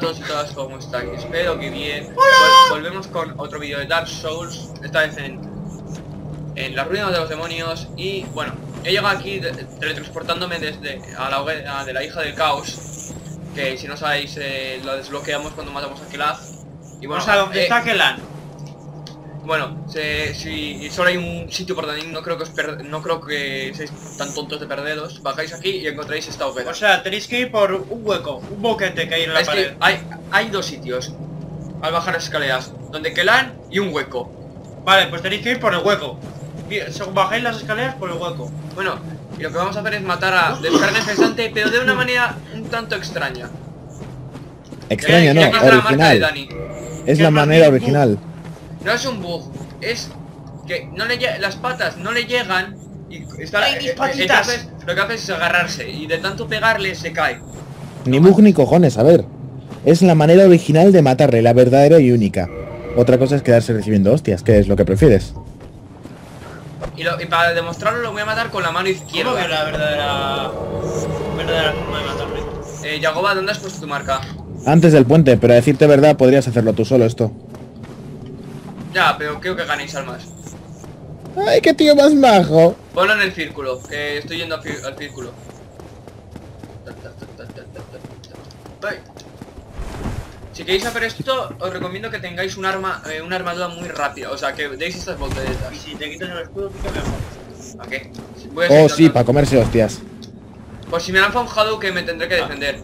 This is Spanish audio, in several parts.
a todos y todas, ¿cómo estáis? Espero que bien. Vol- volvemos con otro vídeo de Dark Souls, esta vez en, en las ruinas de los demonios. Y bueno, he llegado aquí teletransportándome desde a la hoguera de la hija del caos. Que si no sabéis, eh, lo desbloqueamos cuando matamos a Kelaz. Y bueno, o sea, ¿dónde eh, está Kelan? Bueno, se- si solo hay un sitio por donde ir, no creo que os per- no creo que seáis tan tontos de perderos. Bajáis aquí y encontraréis esta hoguera. O sea, tenéis que ir por un hueco, un boquete que hay en la Es pared. que hay, hay dos sitios al bajar las escaleras, donde Kelan y un hueco. Vale, pues tenéis que ir por el hueco. Según bajáis las escaleras por el hueco. Bueno, y lo que vamos a hacer es matar a descarga incesante, pero de una manera un tanto extraña. Extraño, Y no, aquí está la marca de original. Dani. Es ¿Qué la manera original. No es un bug, es que no le las patas no le llegan y está ¡Ay, mis eh, eh, patitas! entonces lo que hace es agarrarse y de tanto pegarle se cae. Ni bug ni cojones, a ver. Es la manera original de matarle, la verdadera y única. Otra cosa es quedarse recibiendo hostias, que es lo que prefieres. Y, lo- y para demostrarlo lo voy a matar con la mano ¿Cómo que izquierda. la verdadera... verdadera forma de matarme? Eh, Yagoba, ¿dónde has puesto tu marca? Antes del puente, pero a decirte verdad, podrías hacerlo tú solo esto. Ya, pero creo que ganéis almas. ¡Ay, qué tío más majo! Ponlo en el círculo, que estoy yendo al, cí- al círculo. Si queréis hacer esto, os recomiendo que tengáis un arma, eh, una armadura muy rápida, o sea, que deis estas Y volteretas. si te quitas el escudo, ¿tú qué mejor? ¿A qué? Voy a seguir Oh, sí, para comerse hostias. Pues si me lanza un Hadouken me tendré que defender.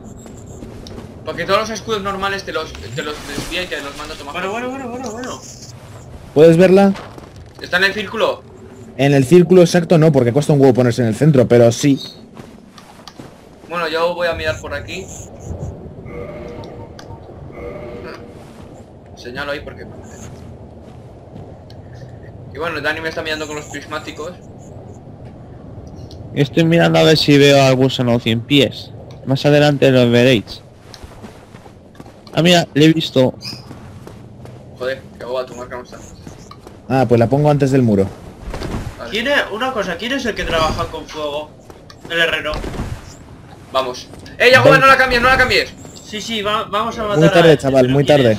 Porque todos los escudos normales te los, te los desvía y te los manda a tomar. Bueno, bueno, bueno, bueno, bueno. ¿Puedes verla? ¿Está en el círculo? En el círculo exacto no, porque cuesta un huevo ponerse en el centro, pero sí. Bueno, yo voy a mirar por aquí. Señalo ahí porque... Y bueno, Dani me está mirando con los prismáticos. Estoy mirando a ver si veo al gusano 100 pies. Más adelante lo veréis. Ah, mira, le he visto. Joder, que hago a tu marca no está. Ah, pues la pongo antes del muro. ¿Quién es, una cosa, ¿quién es el que trabaja con fuego? El herrero. Vamos. ¡Eh, Yagoba, no la cambies, no la cambies! Sí, sí, va- vamos a matar Muy tarde, chaval, muy ¿quién tarde. es?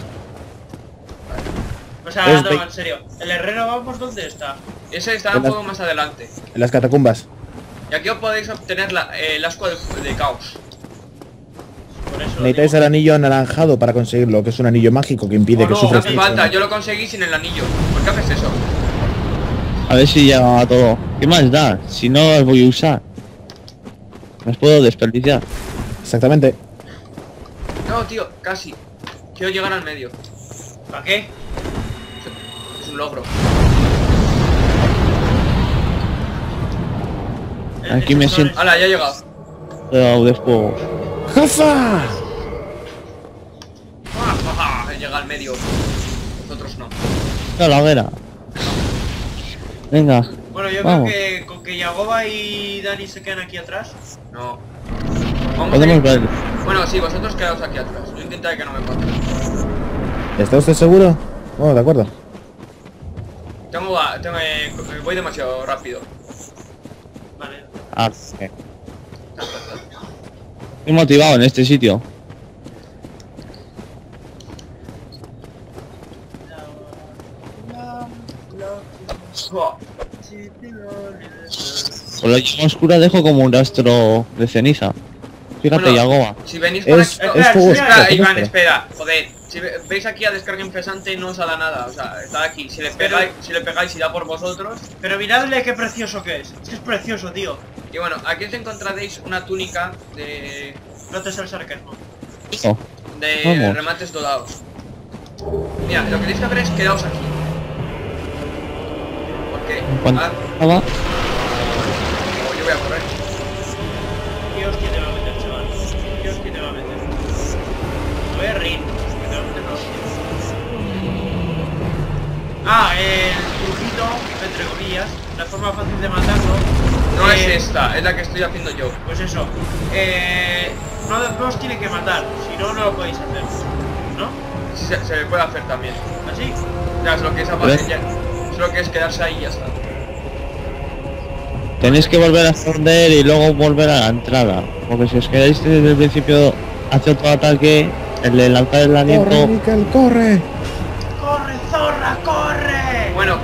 O sea, Es no, de- en serio. ¿El herrero vamos dónde está? Ese está un Hola. poco más adelante. En las catacumbas. Y aquí os podéis obtener la, eh, el asco de, de caos. Necesitáis el anillo anaranjado para conseguirlo, que es un anillo mágico que impide Oh, que no, sufras No hace mucho. falta, yo lo conseguí sin el anillo. ¿Por qué haces eso? A ver si llega a todo. ¿Qué más da? Si no las voy a usar. Las puedo desperdiciar. Exactamente. No, tío, casi. Quiero llegar al medio. ¿Para qué? Es un logro. Aquí me siento- ¡Hala, ya he llegado! Después. ¡Ah, llegado al medio. Vosotros no. No, la hoguera. Venga. Bueno, yo Vamos. creo que con que Yagoba y Dani se quedan aquí atrás. No. Vamos a Podemos ver. Bueno, sí, vosotros quedaos aquí atrás. Yo intentaré que no me maten. ¿Está usted seguro? Oh, de acuerdo. Tengo, a- tengo eh, voy demasiado rápido. Vale. Ah, ok. Estoy motivado en este sitio. Por la llama oscura dejo como un rastro de ceniza. Fíjate, Bueno, Yagoba. Si venís para Es, aquí... es espera, fuego espera, Espera, Iván, espera. Joder, si ve- veis aquí a descarga incesante no os da nada. O sea, está aquí. Si le Pero- pegáis, si le pegáis y da por vosotros. Pero miradle qué precioso que es. Es que es precioso, tío. Y bueno, aquí os encontraréis una túnica de, No te el sarcasmo. Oh, de Vamos. remates dorados. Mira, lo que tenéis que hacer es quedaos aquí. Porque... ¿Cuánto ah, yo voy a correr. Dios, ¿quién te Ah, el trujito, entre comillas, la forma fácil de matarlo. No eh, es esta, es la que estoy haciendo yo. Pues eso. Eh, no, no os tiene que matar, si no, no lo podéis hacer. ¿No? Se, se le puede hacer también. ¿Así? Ya, es lo que es ya, es lo que es quedarse ahí y ya está. Tenéis que volver a esconder y luego volver a la entrada. Porque si os quedáis desde el principio hacia otro ataque, El de lanzar el ¡Corre, aliento. Corre! ¡Corre,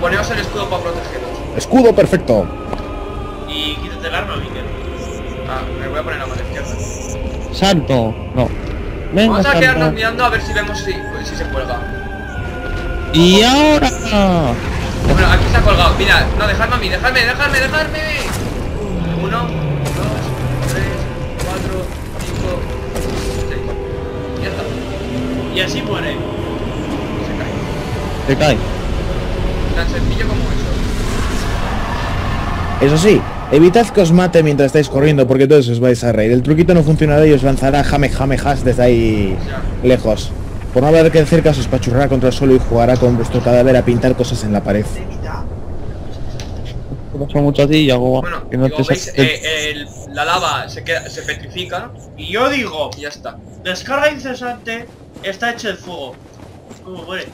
poneos el escudo para protegeros. ¡Escudo perfecto! Y quítate el arma, Miguel. Ah, me voy a poner la mano izquierda. Salto. No. Venga, Vamos a quedarnos mirando a ver si vemos si, si se cuelga. Y ahora. Bueno, aquí se ha colgado. Mira, no, dejadme a mí, dejadme, dejadme, dejadme. Uno, dos, tres, cuatro, cinco, seis. Ya está. Y así muere. Se cae. Se cae. Tan sencillo como eso. Eso sí, evitad que os mate mientras estáis corriendo porque todos os vais a reír. El truquito no funcionará y os lanzará jame jame has desde ahí Ya. lejos. Por no haber que cerca os pachurrará contra el suelo y jugará con vuestro cadáver a pintar cosas en la pared. Te mucho a ti y hago Bueno, que no te veis, saques- eh, el- la lava se, queda, se petrifica Y yo digo, y ya está. descarga incesante está hecho de fuego. ¿Cómo muere?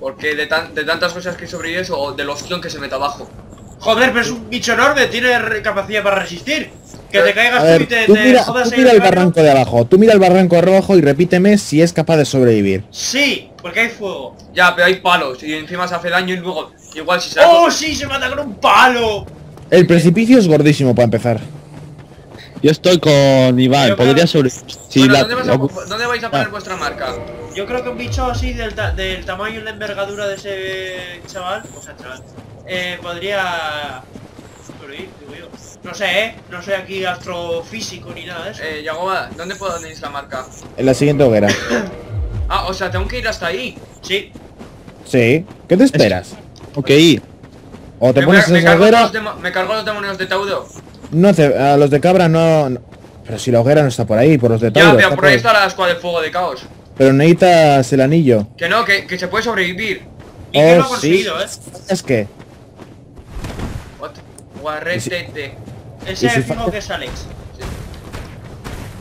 Porque de, tan- de tantas cosas que sobrevives o del ostión que se mete abajo. Joder, pero es un bicho enorme, tiene capacidad para resistir. Que te caigas A tú y ver, te, tú te mira, jodas tú ahí mira en el barranco de abajo, tú mira el barranco de abajo y repíteme si es capaz de sobrevivir. Sí, porque hay fuego. Ya, pero hay palos y encima se hace daño y luego igual si se ¡Oh, sí! ¡Se mata con un palo! El precipicio es gordísimo para empezar. Yo estoy con Iván, podría sobrevivir. Si Bueno, la- ¿dónde, vas a, ocu- ¿dónde vais a poner Ah. vuestra marca? Yo creo que un bicho así del, ta- del tamaño y la envergadura de ese chaval, o sea, chaval, eh, podría... sobrevivir, digo yo. No sé, ¿eh? No soy aquí astrofísico ni nada de eso. Eh, Yagoba, ¿dónde ponéis la marca? En la siguiente hoguera. Ah, o sea, tengo que ir hasta ahí. Sí. Sí. ¿Qué te esperas? Ok. O te me, pones en esa hoguera. me cargo los demonios de Taudo. No te, a los de cabra no, no- Pero si la hoguera no está por ahí, por los de Ya, Tauro. pero está por ahí está la escuadra del fuego de caos. Pero necesitas el anillo. Que no, que, que se puede sobrevivir. Miguel lo ha Oh, sí. conseguido, ¿eh? Es que. What? Guarretete. Ese ¿Y si fijo fa- que es Alex. Sí.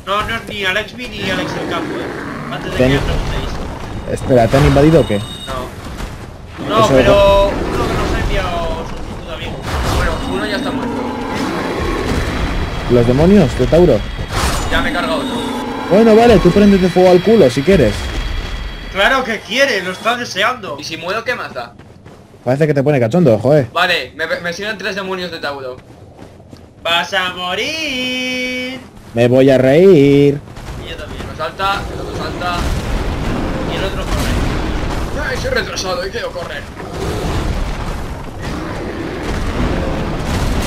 No, no es ni Alex B ni Alex el campo, ¿eh? Antes de que preguntéis. Espera, ¿te han invadido o qué? No. No, Eso- pero uno que nos ha enviado solicitud amigo. Bueno, uno ya está muerto. ¿Los demonios de Tauro? Ya me he cargado otro. Bueno, vale, tú préndete fuego al culo si quieres. Claro que quiere, lo está deseando. ¿Y si muero qué más da? Parece que te pone cachondo, joder. Vale, me, me siguen tres demonios de Taudo. Vas a morir. Me voy a reír. Y yo también. Uno salta, el otro salta. Y el otro corre. Ay, soy retrasado y quiero correr.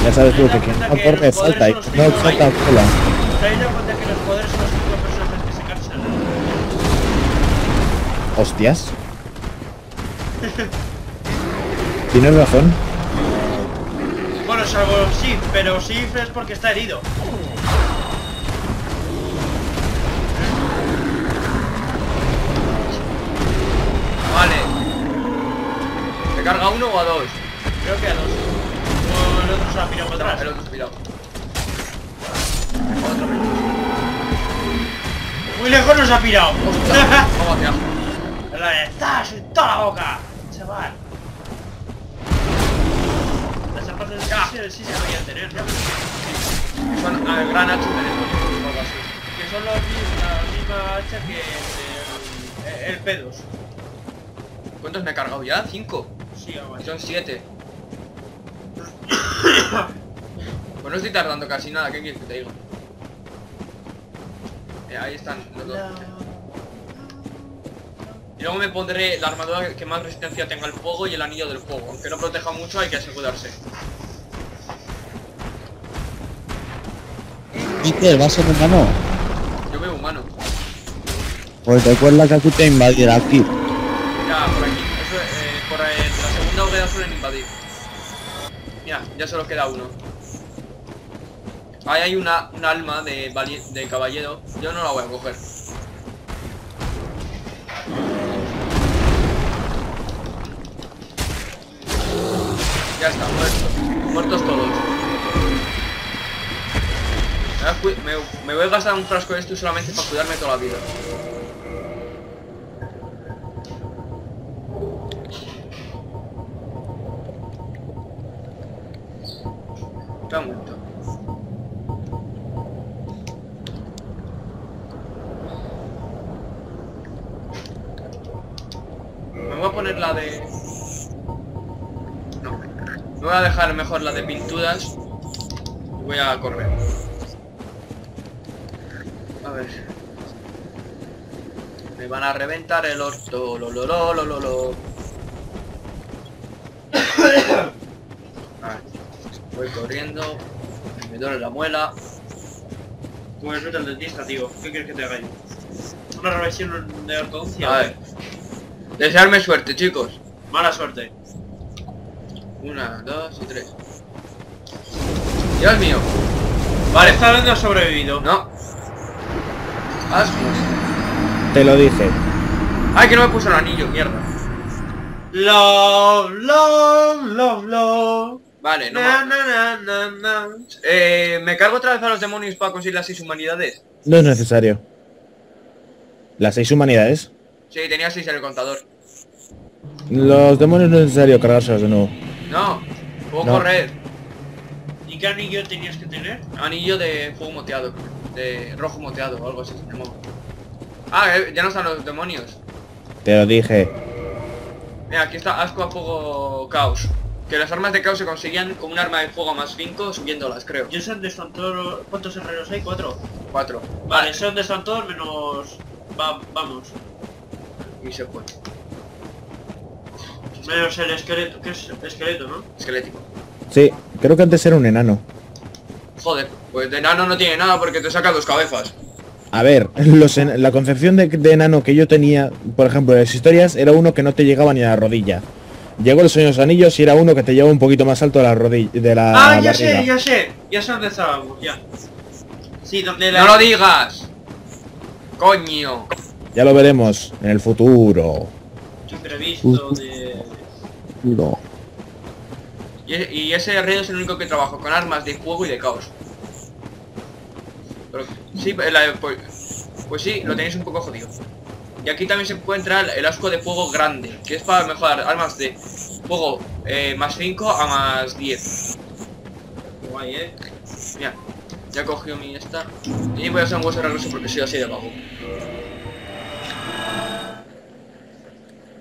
Ya sabes tú que quien no corre salta y no salta sola. ¿Te habéis dado cuenta que los poderes son los cinco personajes que se cansan? Hostias. Tienes razón. Bueno, salvo Sif, pero Sif es porque está herido. Vale. ¿Se carga uno o a dos? Creo que a dos. El otro se ha pirado para atrás. el otro espirado. Otro menos. Muy lejos nos ha pirado. Vamos hacia abajo. Estás en toda la boca, chaval. Las zapatas de sí, sí se deberían tener, ¿no? Son al gran hacha así. Que son los la misma hacha que el, el P2. ¿Cuántos me he cargado ya? ¿Cinco? Sí, algo Y son siete. Pues no estoy tardando casi nada, ¿qué quieres que te diga? Eh, ahí están los dos. Y luego me pondré la armadura que más resistencia tenga al fuego y el anillo del fuego. Aunque no proteja mucho hay que asegurarse. Miquel, vas a humano. Yo veo humano. Pues recuerda que aquí te invadirá aquí. Ya, por aquí. Eso, eh, por eh, la segunda hoguera suelen invadir. Ya solo queda uno. Ahí hay una, un alma de, de caballero. Yo no la voy a coger. Ya está, muertos. Muertos todos. Me voy a gastar un frasco de esto solamente para cuidarme toda la vida. Dejar mejor la de pinturas. Y voy a correr. A ver. Me van a reventar el orto. Lo, lo, lo, lo, lo, lo. A ver. Voy corriendo. Me duele la muela. Pues vete al dentista, tío. ¿Qué quieres que te haga yo? Una revisión de ortodoncia. A ver. Desearme suerte, chicos. Mala suerte. Una, dos y tres. Dios mío. Vale. Esta vez no ha sobrevivido. No. Ascos. Te lo dije. Ay, que no me puso el anillo, mierda. Love, love, love, love. Vale, no. Na, ma- na, na, na, na. Eh, ¿Me cargo otra vez a los demonios para conseguir las seis humanidades? No es necesario. Las seis humanidades. Sí, tenía seis en el contador. Los demonios no es necesario cargárselos de nuevo. No, puedo No. correr. ¿Y qué anillo tenías que tener? Anillo de fuego moteado. De rojo moteado o algo así llamaba. Ah, eh, ya no están los demonios. Te lo dije. Mira, aquí está asco a fuego caos. Que las armas de caos se conseguían con un arma de fuego más 5 subiéndolas, creo. Yo sé dónde están todos. ¿Cuántos herreros hay? ¿Cuatro? 4. Vale, sé dónde están todos menos... Va- vamos. Y se fue. Menos el esqueleto, que es esqueleto, ¿no? Esquelético. Sí, creo que antes era un enano. Joder, pues de enano no tiene nada porque te saca dos cabezas. A ver, los en- la concepción de, de enano que yo tenía, por ejemplo, en las historias, era uno que no te llegaba ni a la rodilla. Llegó el sueño de los anillos y era uno que te llevaba un poquito más alto de la rodilla, de la Ah, ya barriga. sé, ya sé. Ya sé dónde estábamos, ya. Sí, donde la... ¡No lo digas! ¡Coño! Ya lo veremos en el futuro. Imprevisto de... No. Y, ese herrero es el único que trabaja con armas de fuego y de caos. Pero sí, la- pues, pues sí, lo tenéis un poco jodido. Y aquí también se encuentra el, el asco de fuego grande, que es para mejorar armas de fuego eh, más 5 a más 10. Guay, eh. Mira, ya cogió mi esta. Y voy a hacer un hueso regreso porque soy así de vago.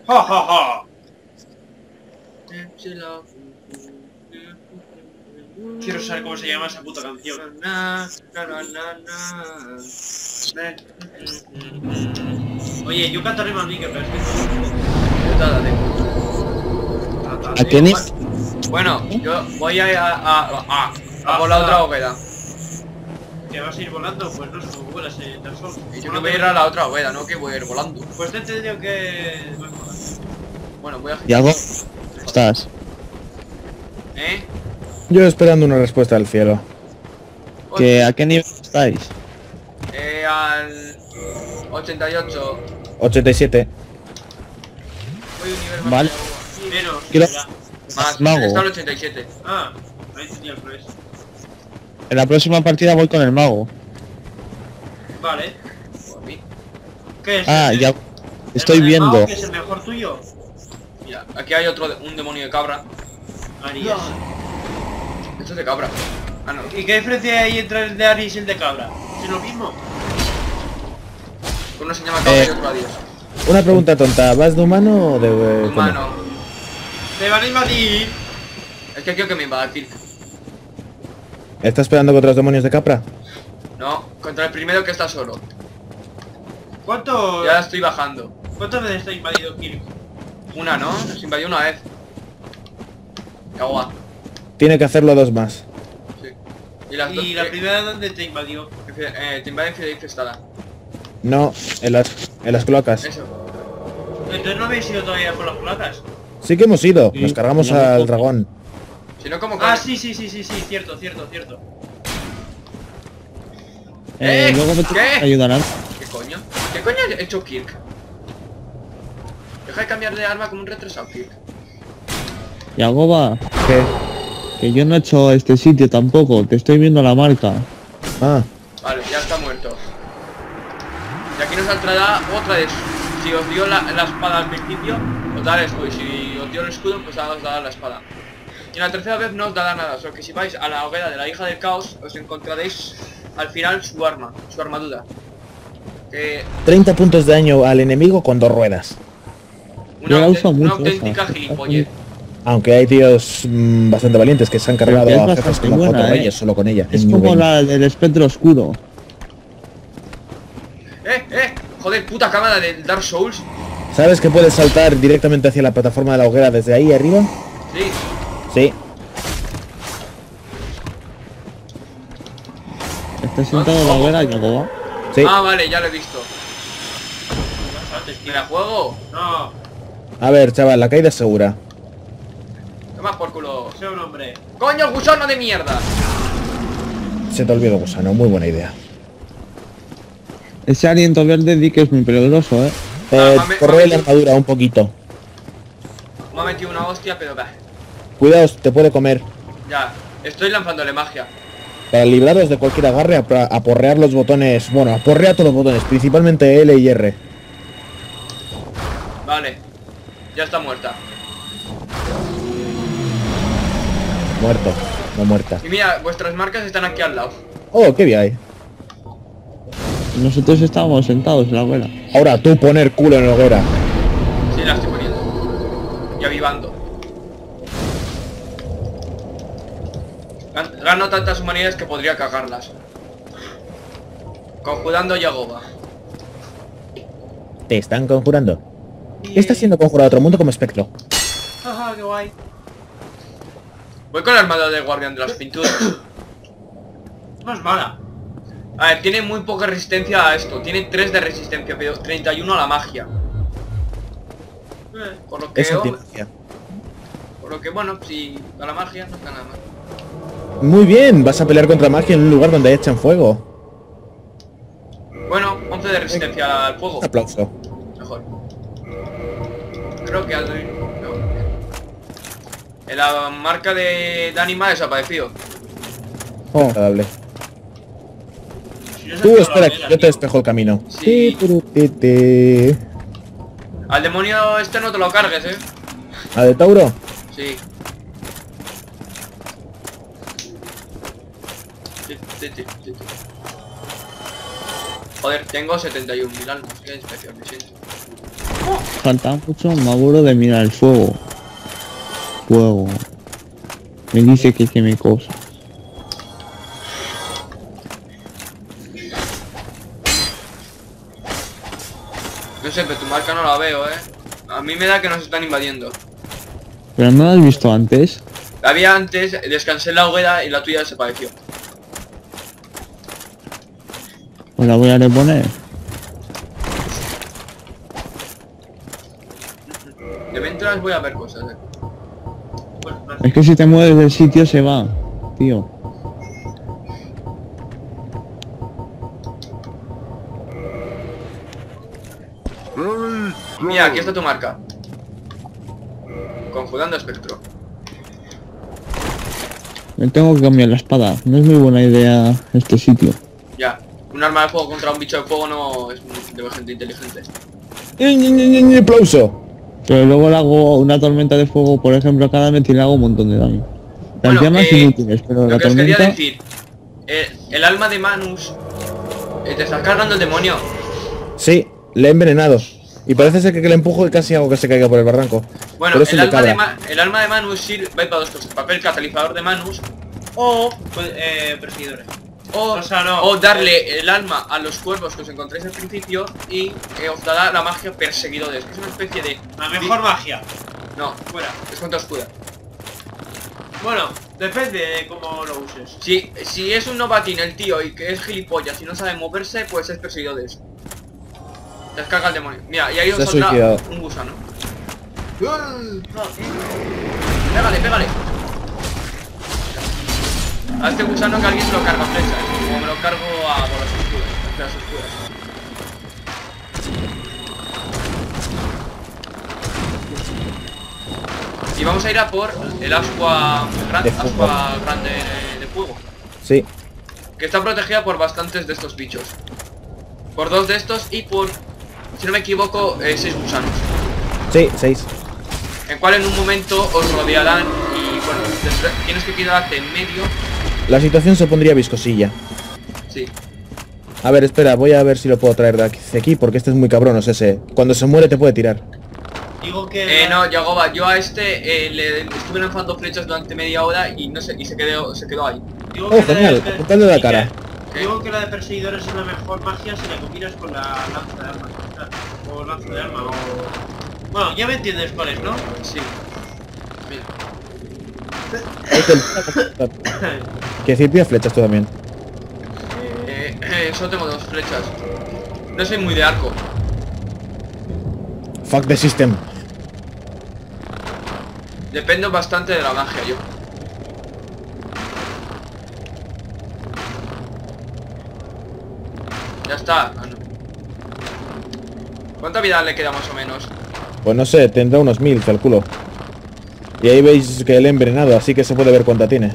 ¡Ja, ja, ja! Quiero saber cómo se llama esa puta canción. Oye, yo cantaré más que pero es que... Putada de- ¿A Bueno, yo voy a, a, a, a, a por la Ah, otra ah. hoguera. ¿Que vas a ir volando? Pues no, como vuelas en. Y yo que voy a ir a la otra hoguera, no que voy a ir volando. Pues te he entendido que... Bueno, voy a... ¿Y algo? Estás. ¿Eh? Yo esperando una respuesta del cielo. ¿Que ¿A qué nivel estáis? Eh, al 88. 87. Voy un nivel más. Vale. Menos. Quiero-. Más, Mago. está al 87. Ah, ahí tenía el revés. En la próxima partida voy con el mago. Vale. Por mí. ¿Qué es? Ah, ¿El- ya. Estoy mago viendo. que es el mejor tuyo? Mira, aquí hay otro, un demonio de cabra. Aries. Esto es de cabra. Ah, no. ¿Y qué diferencia hay entre el de Aries y el de Cabra? ¿Es lo mismo? Uno se llama cabra Eh. y otro adiós. Una pregunta tonta, ¿vas de humano o de... eh, cómo? Humano. ¡Te van a invadir! Es que quiero que me invada Kirk. ¿Estás esperando contra los demonios de Capra? No, contra el primero que está solo. ¿Cuánto... Ya estoy bajando. ¿Cuántas veces te ha invadido Kirk? Una, ¿no? Nos invadió una vez. Agua. Tiene que hacerlo dos más. Sí. Y las dos... ¿Y la primera dónde te invadió? eh, te invaden ciudad infestada. No, en las, en las cloacas. Eso. Entonces no habéis ido todavía por las placas. Sí que hemos ido. Sí, Nos cargamos al dragón. Si no, como Ah, sí, sí, sí, sí, sí, cierto, cierto, cierto. Eh, ¿Eh? luego me ¿Qué? ayudarán. ¿Qué coño? ¿Qué coño ha hecho Kirk? Deja de cambiar de arma como un retrasado, Kirk. Y algo va. ¿Qué? Que yo no he hecho este sitio tampoco. Te estoy viendo la marca. Ah, Vale, ya está muerto. Y aquí nos saldrá otra de si os dio la, la espada al principio, os da el escudo. Y si os dio el escudo, pues os dará la espada. Y la tercera vez no os dará nada, solo que si vais a la hoguera de la hija del caos, os encontraréis al final su arma, su armadura. Que 30 puntos de daño al enemigo con dos ruedas. Una, Yo la uso una mucho auténtica esa. gilipollez. Aunque hay tíos mm, bastante valientes que se han cargado a jefes como buena, Foto ¿eh? Reyes solo con ella. Es como la del espectro oscuro. ¡Eh, eh! Joder, puta cámara del Dark Souls. ¿Sabes que puedes saltar directamente hacia la plataforma de la hoguera desde ahí arriba? Sí. Sí. Está sentado en la hoguera y va. Sí. Ah, vale, ya lo he visto. ¿Me la juego? No, A ver, chaval, la caída es segura. Toma por culo. sea un hombre. ¡Coño, el gusano de mierda! Se te olvidó, gusano. Muy buena idea. Ese aliento verde di que es muy peligroso, eh. Eh, mame- corroe la armadura un poquito. Me ha metido una hostia, pero va. Cuidado, te puede comer. Ya. Estoy lanzándole magia. Para libraros de cualquier agarre, aporrear los botones... Bueno, aporrea todos los botones, principalmente L y R. Vale. Ya está muerta. Muerto. No muerta. Y mira, vuestras marcas están aquí al lado. Oh, qué bien. Nosotros estábamos sentados en la hoguera. Ahora tú poner culo en la hoguera. Sí, la estoy poniendo. Y avivando. Gan- Gano tantas humanidades que podría cagarlas. Conjurando Yagoba. Te están conjurando. Está siendo conjurado a otro mundo como espectro. Ajá, qué guay. Voy con la armada de guardián de las pinturas. No es mala. A ver, tiene muy poca resistencia a esto. Tiene 3 de resistencia, pero 31 a la magia. Eh, Por lo que... Es antimagia. por lo que, bueno, si a la magia no está nada mal. Muy bien, vas a pelear contra magia en un lugar donde echan fuego. Bueno, 11 de resistencia al fuego. Un aplauso. Creo que Alduin... No. En La marca de, de Anima ha desaparecido. Oh, Tú espera, yo te despejo el camino. Sí. Al demonio este no te lo cargues, eh. ¿A de Tauro? Sí. Joder, tengo 71.000 almas. Qué especial, me siento. Falta mucho, me aburro de mirar el fuego. Fuego. Me dice que queme cosas. No sé, pero tu marca no la veo, eh. A mí me da que nos están invadiendo. Pero no lo has visto antes. La había antes, descansé en la hoguera y la tuya desapareció. Pues la voy a reponer. De mientras voy a ver cosas, eh. Pues, no. Es que si te mueves del sitio se va, tío. Mira, aquí está tu marca. Conjurando espectro. Me tengo que cambiar la espada. No es muy buena idea este sitio. Ya. Un arma de fuego contra un bicho de fuego no es de gente inteligente. Aplauso. Pero luego le hago una tormenta de fuego, por ejemplo, cada vez y le hago un montón de daño. Las Bueno, llamas eh, inútiles, pero Lo la que os quería tormenta... decir, eh, el alma de Manus, eh, te estás cargando el demonio. Sí, le he envenenado. Y parece ser que, le empujo y casi hago que se caiga por el barranco. Bueno, el alma, de el alma de Manus sirve para dos cosas. Papel catalizador de Manus O, pues, eh, perseguidores. O, O sea, no. o darle el alma a los cuervos que os encontréis al principio y eh, os dará la magia perseguidores. que Es una especie de... La mejor magia. No, Fuera. es contra oscura. Bueno, depende de cómo lo uses. Si, si es un novatín el tío y que es gilipollas y no sabe moverse, pues es perseguidores. Descarga el demonio. Mira, y ahí os saldrá un gusano. Pégale, pégale. A este gusano que alguien se lo carga flechas. Como me lo cargo a bolas oscuras. a flechas oscuras. Y vamos a ir a por el ascua, gran- De fuego. ascua grande de, fuego. Sí. Que está protegida por bastantes de estos bichos. Por dos de estos y por, si no me equivoco, eh, seis gusanos. Sí, seis. En cual en un momento os rodearán y bueno, tienes que quedarte en medio. La situación se pondría viscosilla. Sí. A ver, espera, voy a ver si lo puedo traer de aquí, de aquí porque este es muy cabrón, es ese. Cuando se muere te puede tirar. Digo que... Eh, no, Yagoba, yo a este eh, le estuve lanzando flechas durante media hora y no sé, y se quedó, se quedó ahí. Digo Oh, que la genial, de- apuntando la que- cara. Digo que la de perseguidores es la mejor magia si la combinas con la lanza de arma. O lanza de arma, o... Bueno, ya me entiendes cuál es, ¿no? Sí. Mira. Que decir, pilla flechas tú también. Eh, eh, solo tengo dos flechas. No soy muy de arco. Fuck the system. Dependo bastante de la magia yo. Ya está. Ah, no. ¿Cuánta vida le queda más o menos? Pues no sé, tendrá unos mil, calculo. Y ahí veis que él ha envenenado, así que se puede ver cuánta tiene.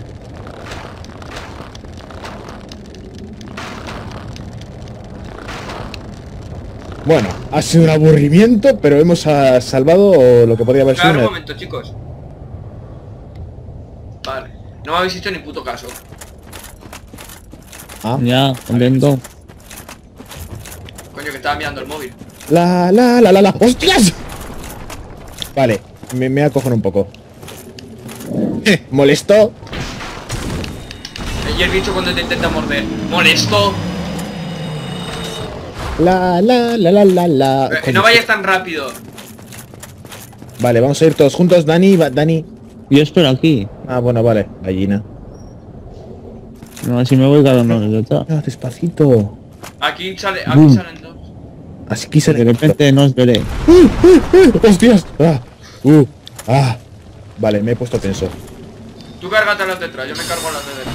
Bueno, ha sido un aburrimiento, pero hemos ah, salvado lo que podría haber sido Claro, un momento, chicos. Vale. No me habéis hecho ni puto caso. Ah. Ya, contento. Coño, que estaba mirando el móvil. La, la, la, la, la. ¡Hostias! Vale, me, me acojan un poco. ¿Molesto? Y el bicho cuando te intenta morder. ¡Molesto! La, la, la, la, la, la. Eh, no vayas tan rápido. Vale, vamos a ir todos juntos. Dani, va- Dani. Yo espero aquí. Ah, bueno, vale. Gallina. No, si me voy cada uno de detrás. Ah, despacito. Aquí sale, aquí Boom. salen dos. Así se De repente no os veré. ¡Hostias! Ah, uh, ah. Vale, me he puesto tenso. Tú cárgate las detrás, yo me cargo las de detrás.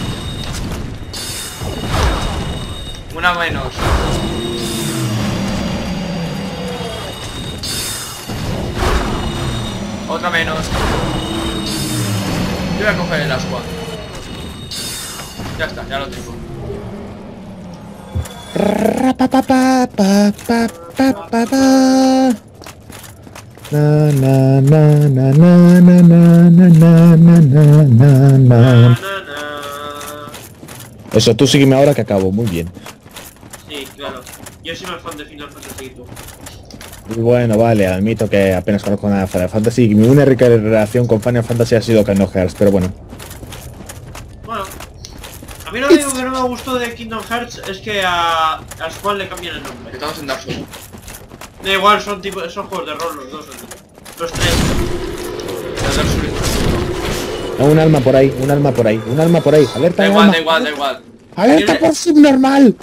Una menos. Otra menos. Yo voy a coger el ascua. Ya está, ya lo tengo. Eso, tú sígueme ahora que acabo. Muy bien. Sí, claro. Yo soy más fan de Final Fantasy que tú. Bueno, vale, admito que apenas conozco nada de Final Fantasy y mi única relación con Final Fantasy ha sido Kingdom Hearts, pero bueno. Bueno. A mí lo único que no me gustó de Kingdom Hearts es que a, a Squall le cambian el nombre. Da igual, son tipo, son juegos de rol los dos. Los tres. Souls. Ah, Un alma por ahí, un alma por ahí, un alma por ahí. Alerta Da igual, alma. da igual, da igual. Alerta por subnormal.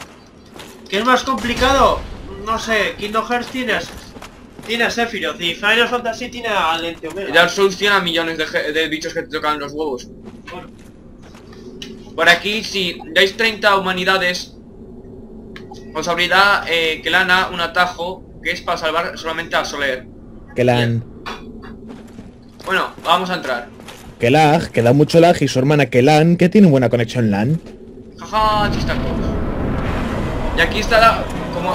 ¿Qué es más complicado? No sé, Kingdom Hearts tiene a, tiene a Sephiroth y Final Fantasy tiene a Lente Omega. Dark Souls tiene a millones de, de bichos que te tocan los huevos. Bueno, Por aquí, si dais 30 humanidades, os abrirá eh, Kelana un atajo que es para salvar solamente a Soler. Que lan. Bueno, vamos a entrar. Que lag, que da mucho lag y su hermana Kelan, que tiene buena conexión LAN. Jaja, chistacos. Y aquí está la, como,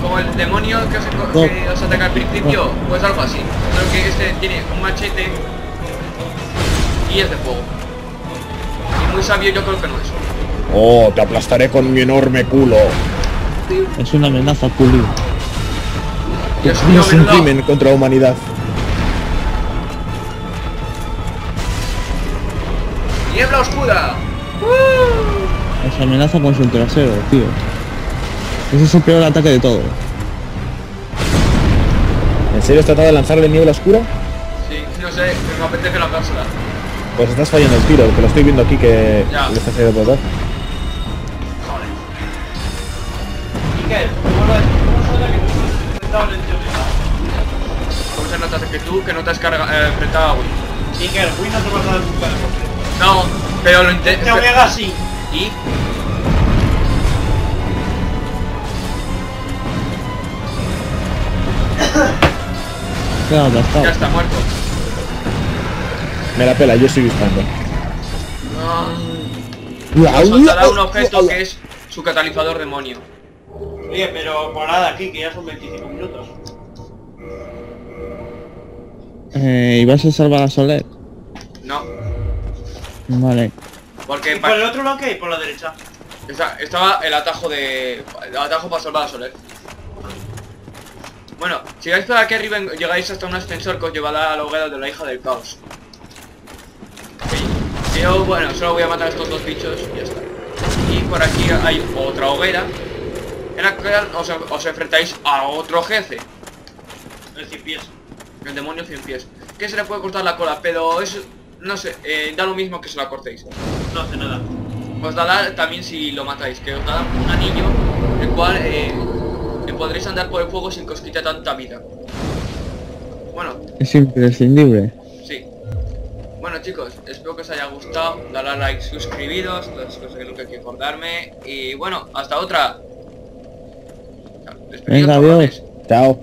como el demonio que os, No. que ataca al principio, pues algo así. Solo que este tiene un machete y es de fuego. Y muy sabio yo creo que no es. Oh, te aplastaré con mi enorme culo. Es una amenaza, Culi. Dios No mío, es un crimen contra la humanidad. ¡Niebla oscura! Es amenaza con su trasero, tío. Ese es el peor ataque de todo. ¿En serio has tratado de lanzarle niebla oscura? Sí, no sé, me apetece lanzársela. Pues estás fallando el tiro, que lo estoy viendo aquí que Ya. le estás haciendo por. Joder. Miguel, ¿cómo lo has enfrentado a Lente Omega? ¿Cómo se nota que tú que no te has carga, eh, enfrentado a Wii? Miguel, Wii no te va a dar nunca el. No, pero lo intento. Omega sí. ¿Y? Aplastado. Ya está muerto. Me la pela, yo estoy disparando. Ah, Nos soltará un objeto que es su catalizador demonio. Oye, pero parada aquí, que ya son 25 minutos. Eh, ¿Y vas a salvar a Soler? No, Vale. porque ¿Y pa- por el otro lado qué hay? Por la derecha. esta- estaba el atajo de. El atajo para salvar a Soler. Bueno, si vais por aquí arriba llegáis hasta un ascensor que os llevará a la hoguera de la hija del caos. Yo, bueno, solo voy a matar a estos dos bichos y ya está. Y por aquí hay otra hoguera en la que os, os enfrentáis a otro jefe, El cien pies. el demonio cien pies, que se le puede cortar la cola, pero es, no sé, eh, da lo mismo que se la cortéis. No hace nada. Os dará también si lo matáis, que os dará un anillo, el cual eh, podréis andar por el fuego sin que os quite tanta vida. Bueno, Es imprescindible. sí. Bueno chicos, espero que os haya gustado, darle a like, suscribiros, todas esas cosas que nunca hay que acordarme. Y bueno, hasta otra. Venga, adiós. Chao.